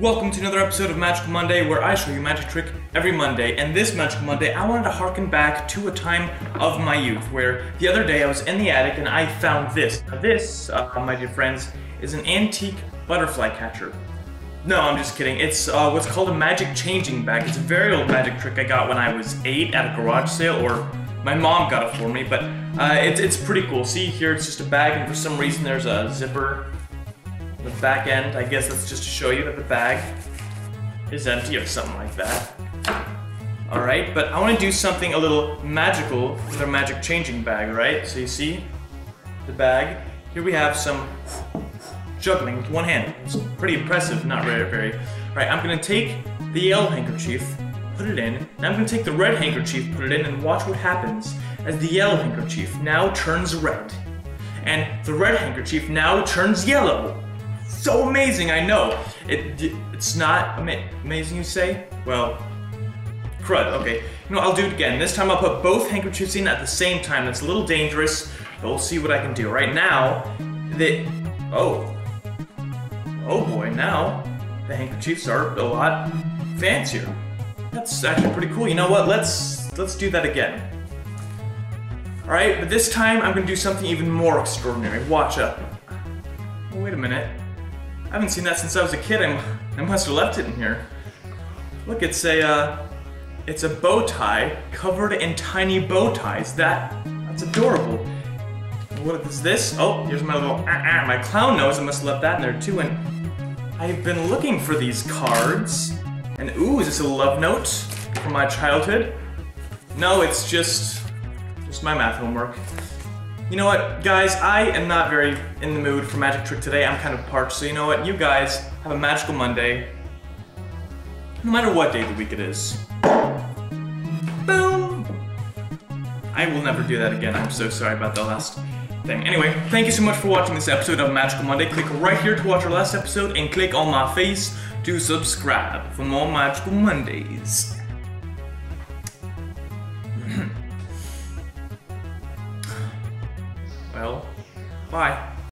Welcome to another episode of Magical Monday where I show you magic trick every Monday. And this Magical Monday, I wanted to harken back to a time of my youth where the other day I was in the attic and I found this. This, uh, my dear friends, is an antique butterfly catcher. No, I'm just kidding. It's uh, what's called a magic changing bag. It's a very old magic trick I got when I was eight at a garage sale, or my mom got it for me, but uh, it's, it's pretty cool. See here, it's just a bag, and for some reason there's a zipper the back end, I guess that's just to show you that the bag is empty or something like that. Alright, but I want to do something a little magical with our magic changing bag, right? So you see the bag. Here we have some juggling with one hand. It's pretty impressive, not very, very. Alright, I'm going to take the yellow handkerchief, put it in, and I'm to take the red handkerchief, put it in, and watch what happens as the yellow handkerchief now turns red. And the red handkerchief now turns yellow so amazing, I know. It, It's not ama amazing, you say? Well, crud, okay. You know, I'll do it again. This time I'll put both handkerchiefs in at the same time. That's a little dangerous, but we'll see what I can do. Right now, the... Oh. Oh boy, now the handkerchiefs are a lot fancier. That's actually pretty cool. You know what? Let's let's do that again. Alright, but this time I'm gonna do something even more extraordinary. Watch up. Wait a minute. I haven't seen that since I was a kid. I'm, I must have left it in here. Look, it's a, uh, it's a bow tie covered in tiny bow ties. That, that's adorable. What is this? Oh, here's my little, uh, uh, my clown nose. I must have left that in there too. And I've been looking for these cards. And ooh, is this a love note from my childhood? No, it's just, just my math homework. You know what, guys, I am not very in the mood for Magic Trick today. I'm kind of parched, so you know what, you guys have a magical Monday. No matter what day of the week it is. Boom! I will never do that again. I'm so sorry about the last thing. Anyway, thank you so much for watching this episode of Magical Monday. Click right here to watch our last episode and click on my face to subscribe for more Magical Mondays. Well, bye.